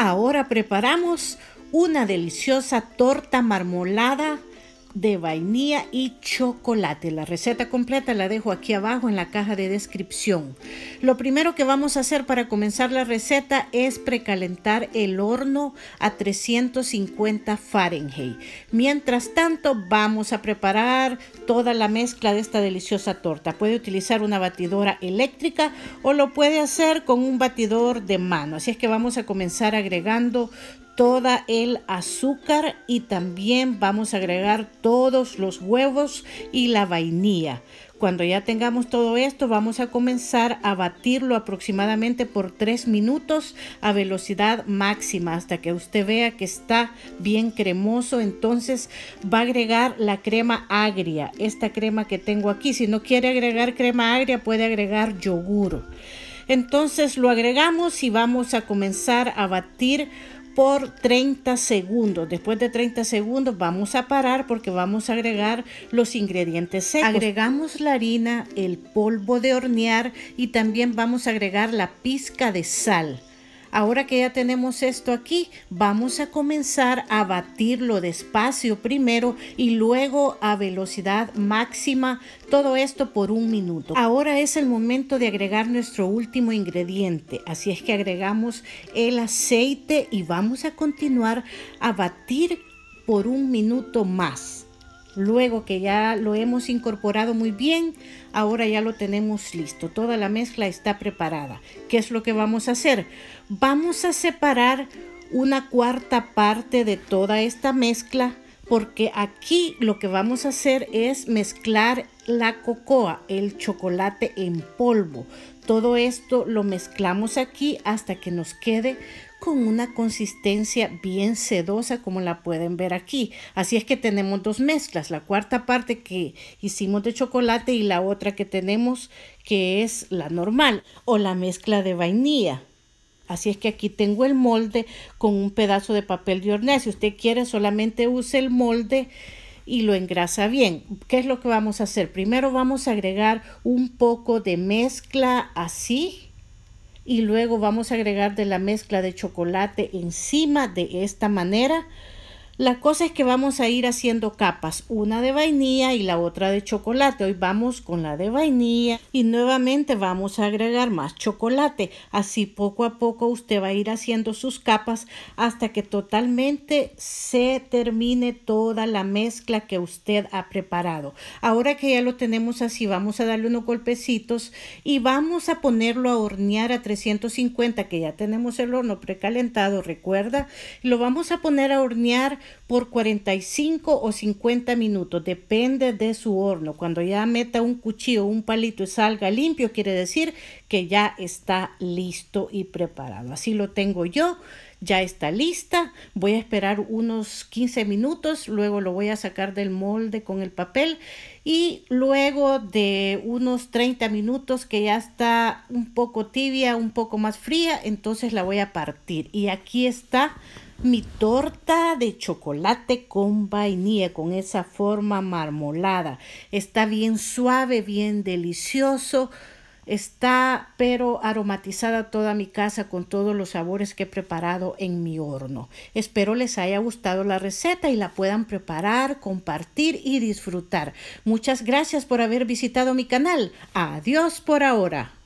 Ahora preparamos una deliciosa torta marmolada de vainilla y chocolate. La receta completa la dejo aquí abajo en la caja de descripción. Lo primero que vamos a hacer para comenzar la receta es precalentar el horno a 350 Fahrenheit. Mientras tanto vamos a preparar toda la mezcla de esta deliciosa torta. Puede utilizar una batidora eléctrica o lo puede hacer con un batidor de mano. Así es que vamos a comenzar agregando toda el azúcar y también vamos a agregar todos los huevos y la vainilla. Cuando ya tengamos todo esto, vamos a comenzar a batirlo aproximadamente por 3 minutos a velocidad máxima hasta que usted vea que está bien cremoso. Entonces va a agregar la crema agria, esta crema que tengo aquí. Si no quiere agregar crema agria, puede agregar yogur. Entonces lo agregamos y vamos a comenzar a batir por 30 segundos. Después de 30 segundos vamos a parar porque vamos a agregar los ingredientes secos. Agregamos la harina, el polvo de hornear y también vamos a agregar la pizca de sal. Ahora que ya tenemos esto aquí, vamos a comenzar a batirlo despacio primero y luego a velocidad máxima, todo esto por un minuto. Ahora es el momento de agregar nuestro último ingrediente, así es que agregamos el aceite y vamos a continuar a batir por un minuto más. Luego que ya lo hemos incorporado muy bien, ahora ya lo tenemos listo. Toda la mezcla está preparada. ¿Qué es lo que vamos a hacer? Vamos a separar una cuarta parte de toda esta mezcla porque aquí lo que vamos a hacer es mezclar la cocoa, el chocolate en polvo. Todo esto lo mezclamos aquí hasta que nos quede con una consistencia bien sedosa como la pueden ver aquí. Así es que tenemos dos mezclas, la cuarta parte que hicimos de chocolate y la otra que tenemos que es la normal o la mezcla de vainilla. Así es que aquí tengo el molde con un pedazo de papel de hornear. Si usted quiere solamente use el molde y lo engrasa bien. ¿Qué es lo que vamos a hacer? Primero vamos a agregar un poco de mezcla así y luego vamos a agregar de la mezcla de chocolate encima de esta manera la cosa es que vamos a ir haciendo capas, una de vainilla y la otra de chocolate. Hoy vamos con la de vainilla y nuevamente vamos a agregar más chocolate. Así poco a poco usted va a ir haciendo sus capas hasta que totalmente se termine toda la mezcla que usted ha preparado. Ahora que ya lo tenemos así, vamos a darle unos golpecitos y vamos a ponerlo a hornear a 350 que ya tenemos el horno precalentado, recuerda. Lo vamos a poner a hornear por 45 o 50 minutos, depende de su horno. Cuando ya meta un cuchillo, un palito y salga limpio, quiere decir que ya está listo y preparado. Así lo tengo yo, ya está lista. Voy a esperar unos 15 minutos, luego lo voy a sacar del molde con el papel y luego de unos 30 minutos que ya está un poco tibia, un poco más fría, entonces la voy a partir. Y aquí está mi torta de chocolate con vainilla, con esa forma marmolada. Está bien suave, bien delicioso. Está pero aromatizada toda mi casa con todos los sabores que he preparado en mi horno. Espero les haya gustado la receta y la puedan preparar, compartir y disfrutar. Muchas gracias por haber visitado mi canal. Adiós por ahora.